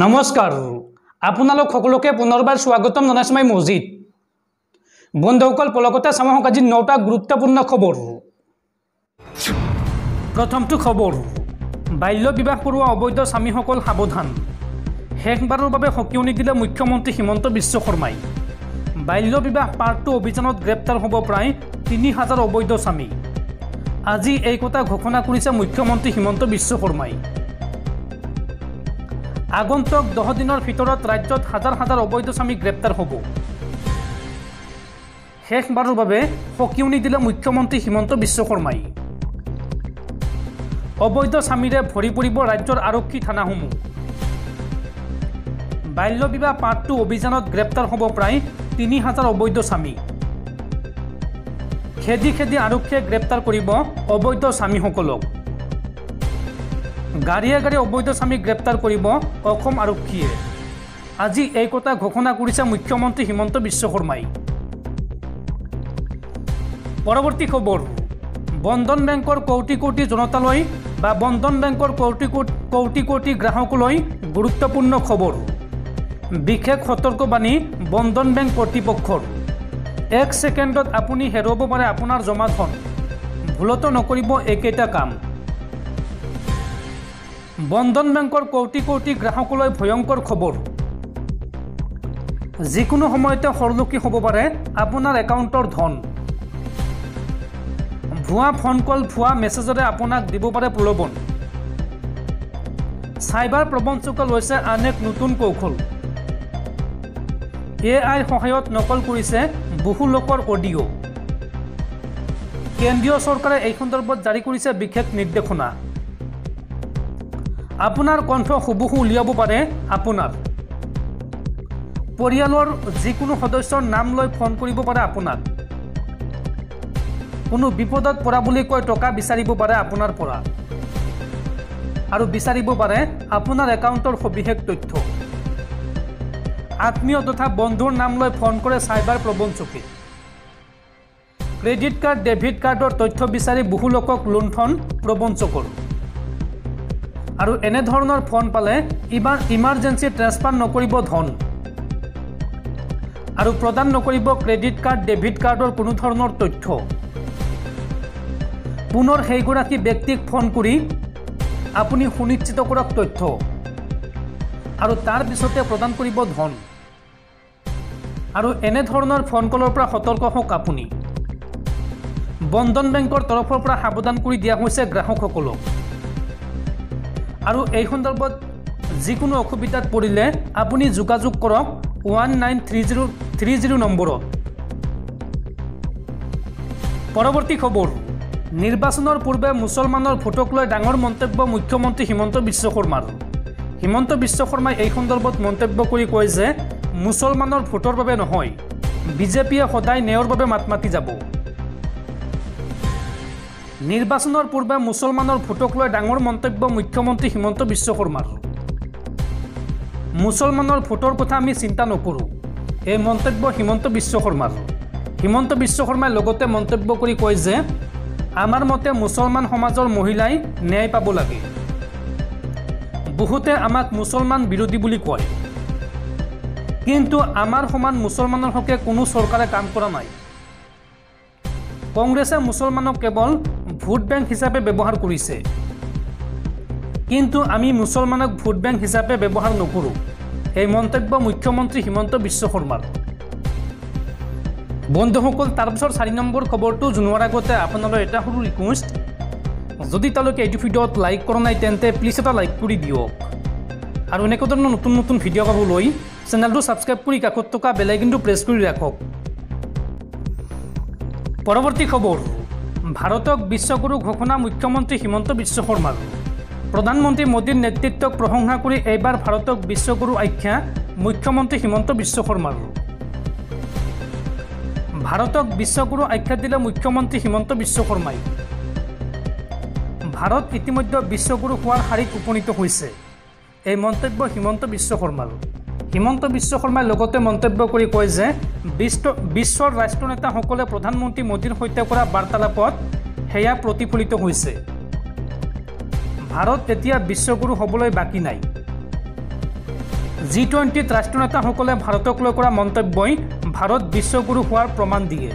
নমস্কাৰ। আপোনালোক সকলোকে পুনৰবাৰ স্বাগতম জনাইছোঁ মছজিদ বন্ধুসকল পলকতে চামক আজি নটা গুৰুত্বপূৰ্ণ খবৰ। প্ৰথমটো খবৰ বাল্য বিবাহ কৰোৱা অবৈধ স্বামীসকল সাৱধান। শেষবাৰৰ বাবে সকিয়নি দিলে মুখ্যমন্ত্ৰী হিমন্ত বিশ্ব শৰ্মাই। বাল্য বিবাহ পাৰ্ট টু অভিযানত গ্ৰেপ্তাৰ হ'ব প্ৰায় তিনি হাজাৰ অবৈধ স্বামী। আজি এই কথা ঘোষণা কৰিছে মুখ্যমন্ত্ৰী হিমন্ত বিশ্ব শৰ্মাই। আগন্তুক দহ দিনৰ ভিতৰত ৰাজ্যত হাজাৰ হাজাৰ অবৈধ স্বামী গ্ৰেপ্তাৰ হ'ব। শেষবাৰৰ বাবে সকিয়নি দিলে মুখ্যমন্ত্ৰী হিমন্ত বিশ্ব শৰ্মাই। অবৈধ স্বামীৰে ভৰি পৰিব ৰাজ্যৰ আৰক্ষী থানাসমূহ। বাল্য বিবাহ পাৰ্ট টু অভিযানত গ্ৰেপ্তাৰ হ'ব প্ৰায় তিনি হাজাৰ অবৈধ স্বামী। খেদি খেদি আৰক্ষীয়ে গ্ৰেপ্তাৰ কৰিব অবৈধ স্বামীসকলক। গাড়ীয়ে গাড়ী অবৈধ স্বামী গ্ৰেপ্তাৰ কৰিব অসম আৰক্ষীয়ে। আজি এই কথা ঘোষণা কৰিছে মুখ্যমন্ত্ৰী হিমন্ত বিশ্ব শৰ্মাই। পৰৱৰ্তী খবৰ বন্ধন বেংকৰ কৌটি কৌটি জনতালৈ বা বন্ধন বেংকৰ কৌটি কৌটি কৌটি গ্ৰাহকলৈ গুৰুত্বপূৰ্ণ খবৰ। বিশেষ সতৰ্কবাণী বন্ধন বেংক কৰ্তৃপক্ষৰ। এক ছেকেণ্ডত আপুনি হেৰুৱাব পাৰে আপোনাৰ জমা ধন ভুলতো নকৰিব একেটা কাম। বন্ধন বেংকৰ কৌটি কৌটি গ্ৰাহকলৈ ভয়ংকৰ খবৰ। যিকোনো সময়তে সৰলুকি হ'ব পাৰে আপোনাৰ একাউণ্টৰ ধন। ভুৱা ফোন কল ভুৱা মেছেজেৰে আপোনাক দিব পাৰে প্ৰলোভন। চাইবাৰ প্ৰবঞ্চকে লৈছে আন এক নতুন কৌশল। এ আইৰ সহায়ত নকল কৰিছে বহু লোকৰ অডিঅ' কেন্দ্ৰীয় চৰকাৰে এই সন্দৰ্ভত জাৰি কৰিছে বিশেষ নিৰ্দেশনা। আপোনাৰ কণ্ঠ হুবহু উলিয়াব পাৰে আপোনাৰ। পৰিয়ালৰ যিকোনো সদস্যৰ নাম লৈ ফোন কৰিব পাৰে আপোনাক। কোনো বিপদত পৰা বুলি কৈ টকা বিচাৰিব পাৰে আপোনাৰ পৰা। আৰু বিচাৰিব পাৰে আপোনাৰ একাউণ্টৰ সবিশেষ তথ্য। আত্মীয় তথা বন্ধুৰ নাম লৈ ফোন কৰে চাইবাৰ প্ৰবঞ্চকে ক্ৰেডিট কাৰ্ড ডেবিট কাৰ্ডৰ তথ্য বিচাৰি বহু লোকক লুণ্ঠন প্ৰবঞ্চকৰ আৰু এনেধৰণৰ ফোন পালে ইমান ইমাৰ্জেঞ্চি ট্ৰেন্সফাৰ নকৰিব ধন। আৰু প্ৰদান নকৰিব ক্ৰেডিট কাৰ্ড ডেবিট কাৰ্ডৰ কোনো ধৰণৰ তথ্য। পুনৰ সেইগৰাকী ব্যক্তিক ফোন কৰি আপুনি সুনিশ্চিত কৰক তথ্য। আৰু তাৰ পিছতে প্ৰদান কৰিব ধন। আৰু এনেধৰণৰ ফোন কলৰ পৰা সতৰ্ক হওক আপুনি। বন্ধন বেংকৰ তৰফৰ পৰা সাৱধান কৰি দিয়া হৈছে গ্ৰাহকসকলক। আৰু এই সন্দৰ্ভত যিকোনো অসুবিধাত পৰিলে আপুনি যোগাযোগ কৰক one nine three zero' three zero' নম্বৰত। পৰৱৰ্তী খবৰ নিৰ্বাচনৰ পূৰ্বে মুছলমানৰ ভোটক লৈ ডাঙৰ মন্তব্য মুখ্যমন্ত্ৰী হিমন্ত বিশ্ব শৰ্মাৰ। হিমন্ত বিশ্ব শৰ্মাই এই সন্দৰ্ভত মন্তব্য কৰি কয় যে মুছলমানৰ ভোটৰ বাবে নহয় বিজেপিয়ে সদায় ন্যায়ৰ বাবে মাত মাতি যাব। নিৰ্বাচনৰ পূৰ্বে মুছলমানৰ ভোটক লৈ ডাঙৰ মন্তব্য মুখ্যমন্ত্ৰী হিমন্ত বিশ্ব শৰ্মাৰ। মুছলমানৰ ভোটৰ কথা আমি চিন্তা নকৰোঁ এই মন্তব্য হিমন্ত বিশ্ব শৰ্মাৰ। হিমন্ত বিশ্ব শৰ্মাই লগতে মন্তব্য কৰি কয় যে আমাৰ মতে মুছলমান সমাজৰ মহিলাই ন্যায় পাব লাগে। বহুতে আমাক মুছলমান বিৰোধী বুলি কয়। কিন্তু আমাৰ সমান মুছলমানৰ হকে কোনো চৰকাৰে কাম কৰা নাই। কংগ্ৰেছে মুছলমানক কেৱল ভোট বেংক হিচাপে ব্যৱহাৰ কৰিছে। কিন্তু আমি মুছলমানক ভোট বেংক হিচাপে ব্যৱহাৰ নকৰোঁ এই মন্তব্য মুখ্যমন্ত্ৰী হিমন্ত বিশ্ব শৰ্মাৰ। বন্ধুসকল তাৰপিছত চাৰি নম্বৰ খবৰটো জনোৱাৰ আগতে আপোনালৈ এটা সৰু ৰিকুৱেষ্ট যদি তেওঁলোকে এইটো ভিডিঅ'ত লাইক কৰা নাই তেন্তে প্লিজ এটা লাইক কৰি দিয়ক। আৰু এনেকুৱা ধৰণৰ নতুন নতুন ভিডিঅ' পাবলৈ চেনেলটো ছাবস্ক্ৰাইব কৰি কাষত থকা বেলাইকিনটো প্ৰেছ কৰি ৰাখক। পৰৱৰ্তী খবৰ। ভাৰতক বিশ্বগুৰু ঘোষণা মুখ্যমন্ত্ৰী হিমন্ত বিশ্ব শৰ্মাৰ। প্ৰধানমন্ত্ৰী মোদীৰ নেতৃত্বক প্ৰশংসা কৰি এইবাৰ ভাৰতক বিশ্বগুৰু আখ্যা মুখ্যমন্ত্ৰী হিমন্ত বিশ্ব শৰ্মাৰ। ভাৰতক বিশ্বগুৰু আখ্যা দিলে মুখ্যমন্ত্ৰী হিমন্ত বিশ্ব শৰ্মাই। ভাৰত ইতিমধ্যে বিশ্বগুৰু হোৱাৰ শাৰীত উপনীত হৈছে। এই মন্তব্য হিমন্ত বিশ্ব শৰ্মাৰ। হিমন্ত বিশ্ব শৰ্মাই লগতে মন্তব্য কৰি কয় যে বিশ্ব বিশ্বৰ ৰাষ্ট্ৰনেতাসকলে প্ৰধানমন্ত্ৰী মোদীৰ সৈতে কৰা বাৰ্তালাপত সেয়া প্ৰতিফলিত হৈছে। ভাৰত এতিয়া বিশ্বগুৰু হ'বলৈ বাকী নাই। জি টুৱেণ্টিত ৰাষ্ট্ৰীয় নেতাসকলে ভাৰতক লৈ কৰা মন্তব্যই ভাৰত বিশ্বগুৰু হোৱাৰ প্ৰমাণ দিয়ে।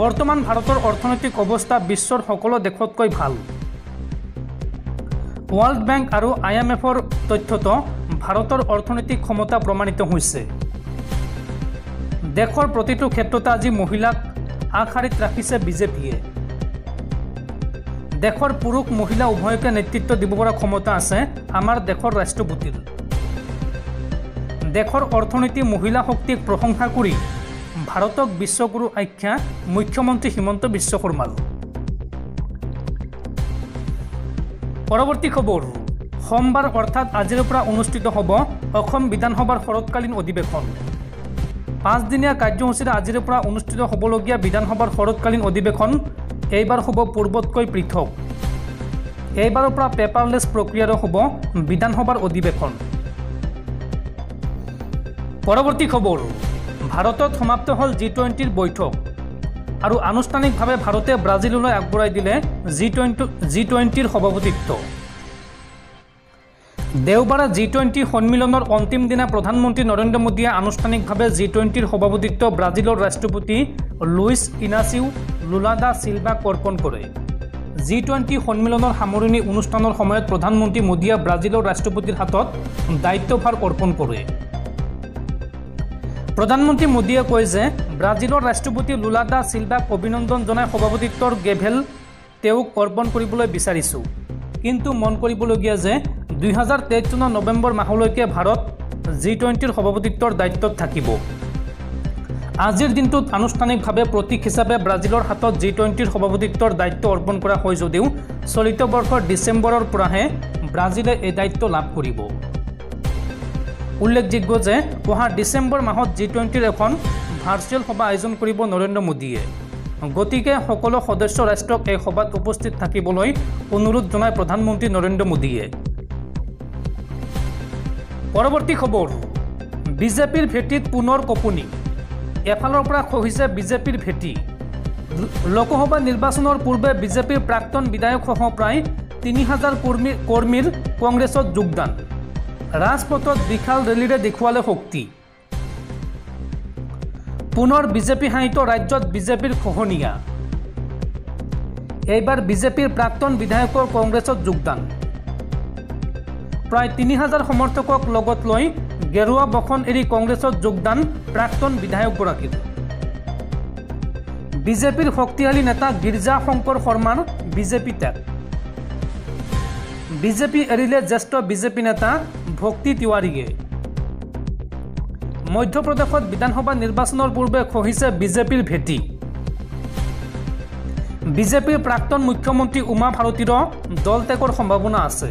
বৰ্তমান ভাৰতৰ অৰ্থনৈতিক অৱস্থা বিশ্বৰ সকলো দেশতকৈ ভাল। ৱৰ্ল্ড বেংক আৰু আই এম এফৰ তথ্যত ভাৰতৰ অৰ্থনৈতিক ক্ষমতা প্ৰমাণিত হৈছে। দেশৰ প্ৰতিটো ক্ষেত্ৰতে আজি মহিলাক আগশাৰীত ৰাখিছে বিজেপিয়ে। দেশৰ পুৰুষ মহিলা উভয়কে নেতৃত্ব দিব পৰা ক্ষমতা আছে আমাৰ দেশৰ ৰাষ্ট্ৰপতিৰ। দেশৰ অৰ্থনীতি মহিলা শক্তিক প্ৰশংসা কৰি ভাৰতক বিশ্বগুৰু আখ্যা মুখ্যমন্ত্ৰী হিমন্ত বিশ্ব শৰ্মাৰ। পৰৱৰ্তী খবৰ সোমবাৰ অৰ্থাৎ আজিৰ পৰা অনুষ্ঠিত হ'ব অসম বিধানসভাৰ শৰৎকালীন অধিৱেশন। পাঁচদিনীয়া কাৰ্যসূচীৰে আজিৰ পৰা অনুষ্ঠিত হ'বলগীয়া বিধানসভাৰ শৰৎকালীন অধিৱেশন এইবাৰ হ'ব পূৰ্বতকৈ পৃথক। এইবাৰৰ পৰা পেপাৰলেছ প্ৰক্ৰিয়াৰে হ'ব বিধানসভাৰ অধিৱেশন। পৰৱৰ্তী খবৰ ভাৰতত সমাপ্ত হ'ল জি টুৱেণ্টিৰ বৈঠক আৰু আনুষ্ঠানিকভাৱে ভাৰতে ব্ৰাজিললৈ আগবঢ়াই দিলে জি টুৱেণ্টি জি টুৱেণ্টিৰ সভাপতিত্ব। দেওবাৰে জি টুৱেণ্টি সন্মিলনৰ অন্তিম দিনা প্ৰধানমন্ত্ৰী নৰেন্দ্ৰ মোদীয়ে আনুষ্ঠানিকভাৱে জি টুৱেণ্টিৰ সভাপতিত্ব ব্ৰাজিলৰ ৰাষ্ট্ৰপতি লুইচ ইনাচিউ লুলাডা চিলভাক অৰ্পণ কৰে। জি টুৱেণ্টি সন্মিলনৰ সামৰণি অনুষ্ঠানৰ সময়ত প্ৰধানমন্ত্ৰী মোদীয়ে ব্ৰাজিলৰ ৰাষ্ট্ৰপতিৰ হাতত দায়িত্বভাৰ অৰ্পণ কৰে। প্ৰধানমন্ত্ৰী মোদীয়ে কয় যে ব্ৰাজিলৰ ৰাষ্ট্ৰপতি লুলাডা চিলভাক অভিনন্দন জনাই সভাপতিত্বৰ গেভেল তেওঁক অৰ্পণ কৰিবলৈ বিচাৰিছোঁ। কিন্তু মন কৰিবলগীয়া যে দুহেজাৰ তেইছ চনৰ নৱেম্বৰ মাহলৈকে ভাৰত জি টুৱেণ্টিৰ সভাপতিত্বৰ দায়িত্বত থাকিব। আজিৰ দিনটোত আনুষ্ঠানিকভাৱে প্ৰতীক হিচাপে ব্ৰাজিলৰ হাতত জি টুৱেণ্টিৰ সভাপতিত্বৰ দায়িত্ব অৰ্পণ কৰা হয় যদিও চলিত বৰ্ষৰ ডিচেম্বৰৰ পৰাহে ব্ৰাজিলে এই দায়িত্ব লাভ কৰিব। উল্লেখযোগ্য যে অহা ডিচেম্বৰ মাহত জি টুৱেণ্টিৰ এখন ভাৰ্চুৱেল সভা আয়োজন কৰিব নৰেন্দ্ৰ মোদীয়ে। গতিকে সকলো সদস্য ৰাষ্ট্ৰক এই সভাত উপস্থিত থাকিবলৈ অনুৰোধ জনায় প্ৰধানমন্ত্ৰী নৰেন্দ্ৰ মোদীয়ে। পৰৱৰ্তী খবৰ বিজেপিৰ ভেটিত পুনৰ কঁপুনি। এফালৰ পৰা খহিছে বিজেপিৰ ভেটি। লোকসভা নিৰ্বাচনৰ পূৰ্বে বিজেপিৰ প্ৰাক্তন বিধায়কসহ প্ৰায় তিনি হাজাৰ কৰ্মী কৰ্মীৰ কংগ্ৰেছত যোগদান। ৰাজপথত বিশাল ৰেলীৰে দেখুৱালে শক্তি। পুনৰ বিজেপি শাসিত ৰাজ্যত বিজেপিৰ খহনীয়া। এইবাৰ বিজেপিৰ প্ৰাক্তন বিধায়কৰ কংগ্ৰেছত যোগদান। প্ৰায় তিনি হাজাৰ সমৰ্থকক লগত লৈ গেৰুৱা বসন এৰি কংগ্ৰেছত যোগদান প্ৰাক্তন বিধায়কগৰাকীৰ। বিজেপিৰ শক্তিশালী নেতা গীৰ্জা শংকৰ শৰ্মাৰ বিজেপি ত্যাগ। বিজেপি এৰিলে জ্যেষ্ঠ বিজেপি নেতা ভক্তি তিৱাৰীয়ে মধ্যপ্ৰদেশত বিধানসভা নিৰ্বাচনৰ পূৰ্বে খহিছে বিজেপিৰ ভেটি। বিজেপিৰ প্ৰাক্তন মুখ্যমন্ত্ৰী উমা ভাৰতীৰো দল ত্যাগৰ সম্ভাৱনা আছে।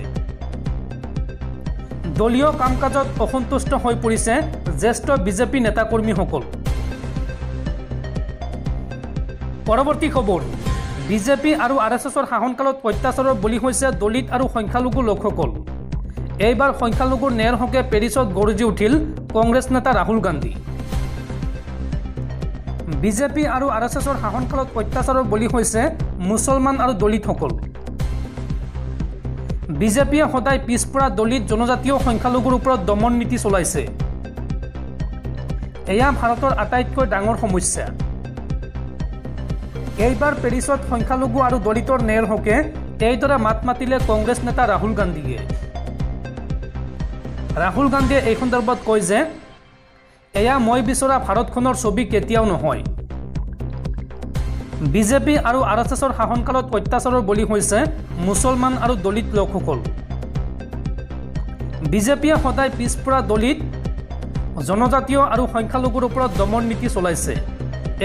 দলীয় কাম কাজত অসন্তুষ্ট হৈ পৰিছে জ্যেষ্ঠ বিজেপি নেতাকৰ্মীসকল। পৰৱৰ্তী খবৰ বিজেপি আৰু আৰ এছ এছৰ শাসনকালত অত্যাচাৰৰ বলি হৈছে দলিত আৰু সংখ্যালঘু লোকসকল। এইবাৰ সংখ্যালঘুৰ ন্যায়ৰ হকে পেৰিছত গৰজি উঠিল কংগ্ৰেছ নেতা ৰাহুল গান্ধী। বিজেপি আৰু আৰ এছ এছৰ শাসনকালত অত্যাচাৰৰ বলি হৈছে মুছলমান আৰু দলিতসকল। বিজেপিয়ে সদায় পিছপৰা দলিত জনজাতীয় সংখ্যালঘুৰ ওপৰত দমন নীতি চলাইছে। এয়া ভাৰতৰ আটাইতকৈ ডাঙৰ সমস্যা। এইবাৰ পেৰিছত সংখ্যালঘু আৰু দলিতৰ ন্যায়ৰ হকে এইদৰে মাত মাতিলে কংগ্ৰেছ নেতা ৰাহুল গান্ধীয়ে। ৰাহুল গান্ধীয়ে এই সন্দৰ্ভত কয় যে এয়া মই বিচৰা ভাৰতখনৰ ছবি কেতিয়াও নহয়। বিজেপি আৰু আৰ এছ এছৰ শাসনকালত অত্যাচাৰৰ বলি হৈছে মুছলমান আৰু দলিত লোকসকল। বিজেপিয়ে সদায় পিছপৰা দলিত জনজাতীয় আৰু সংখ্যালঘুৰ ওপৰত দমন নীতি চলাইছে।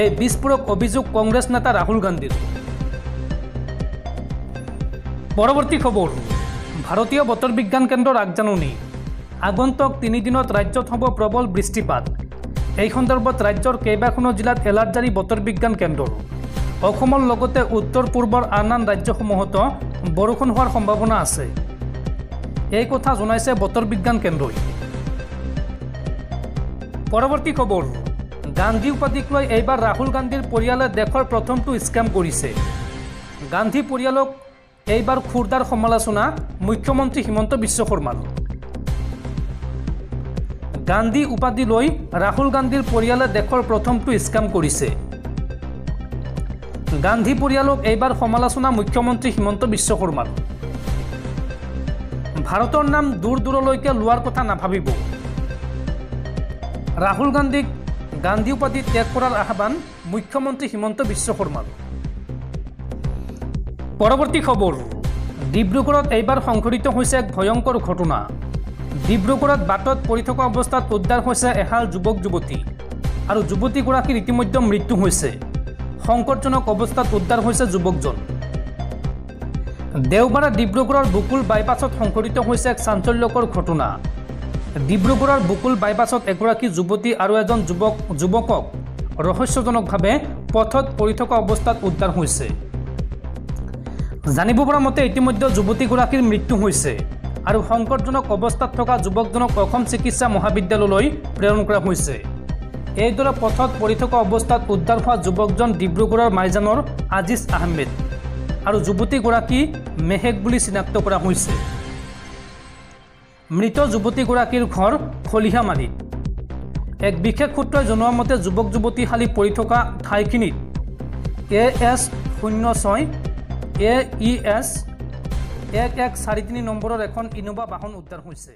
এই বিস্ফোৰক অভিযোগ কংগ্ৰেছ নেতা ৰাহুল গান্ধীৰ। পৰৱৰ্তী খবৰ ভাৰতীয় বতৰ বিজ্ঞান কেন্দ্ৰৰ আগজাননী। আগন্তুক তিনিদিনত ৰাজ্যত হ'ব প্ৰবল বৃষ্টিপাত। এই সন্দৰ্ভত ৰাজ্যৰ কেইবাখনো জিলাত এলাৰ্ট জাৰি বতৰ বিজ্ঞান কেন্দ্ৰৰ। অসমৰ লগতে উত্তৰ পূৰ্বৰ আন আন ৰাজ্যসমূহতো বৰষুণ হোৱাৰ সম্ভাৱনা আছে। এই কথা জনাইছে বতৰ বিজ্ঞান কেন্দ্ৰই। পৰৱৰ্তী খবৰ গান্ধী উপাধিক লৈ এইবাৰ ৰাহুল গান্ধীৰ পৰিয়ালে দেশৰ প্ৰথমটো স্কেম কৰিছে। গান্ধী পৰিয়ালক এইবাৰ খুৰদাৰ সমালোচনা মুখ্যমন্ত্ৰী হিমন্ত বিশ্ব শৰ্মাৰ। গান্ধী উপাধি লৈ ৰাহুল গান্ধীৰ পৰিয়ালে দেশৰ প্ৰথমটো স্কেম কৰিছে। গান্ধী পৰিয়ালক এইবাৰ সমালোচনা মুখ্যমন্ত্ৰী হিমন্ত বিশ্ব শৰ্মাৰ। ভাৰতৰ নাম দূৰ দূৰলৈকে লোৱাৰ কথা নাভাবিব। ৰাহুল গান্ধীক গান্ধী উপাধি ত্যাগ কৰাৰ আহ্বান মুখ্যমন্ত্ৰী হিমন্ত বিশ্ব শৰ্মাৰ। পৰৱৰ্তী খবৰ ডিব্ৰুগড়ত এইবাৰ সংঘটিত হৈছে এক ভয়ংকৰ ঘটনা। ডিব্ৰুগড়ত বাটত পৰি থকা অৱস্থাত উদ্ধাৰ হৈছে এহাল যুৱক যুৱতী আৰু যুৱতীগৰাকীৰ ইতিমধ্যে মৃত্যু হৈছে। সংকটজনক অৱস্থাত উদ্ধাৰ হৈছে যুৱকজন। দেওবাৰে ডিব্ৰুগড়ৰ বুকুল বাইপাছত সংঘটিত হৈছে এক চাঞ্চল্যকৰ ঘটনা। ডিব্ৰুগড়ৰ বুকুল বাইপাছত এগৰাকী যুৱতী আৰু এজন যুৱক যুৱকক ৰহস্যজনকভাৱে পথত পৰি থকা অৱস্থাত উদ্ধাৰ হৈছে। জানিব পৰা মতে ইতিমধ্যে যুৱতীগৰাকীৰ মৃত্যু হৈছে আৰু সংকটজনক অৱস্থাত থকা যুৱকজনক অসম চিকিৎসা মহাবিদ্যালয়লৈ প্ৰেৰণ কৰা হৈছে। এইদৰে পথত পৰি থকা অৱস্থাত উদ্ধাৰ হোৱা যুৱকজন ডিব্ৰুগড়ৰ মাইজানৰ আজিজ আহমেদ আৰু যুৱতীগৰাকী মেহেক বুলি চিনাক্ত কৰা হৈছে। মৃত যুৱতীগৰাকীৰ ঘৰ খলিহামাৰীত এক বিশেষ সূত্ৰই জনোৱা মতে যুৱক যুৱতীশালী পৰি থকা ঠাইখিনিত এ এছ শূন্য ছয় এ ই এছ এক এক চাৰি তিনি নম্বৰৰ এখন ইনোভা বাহন উদ্ধাৰ হৈছে।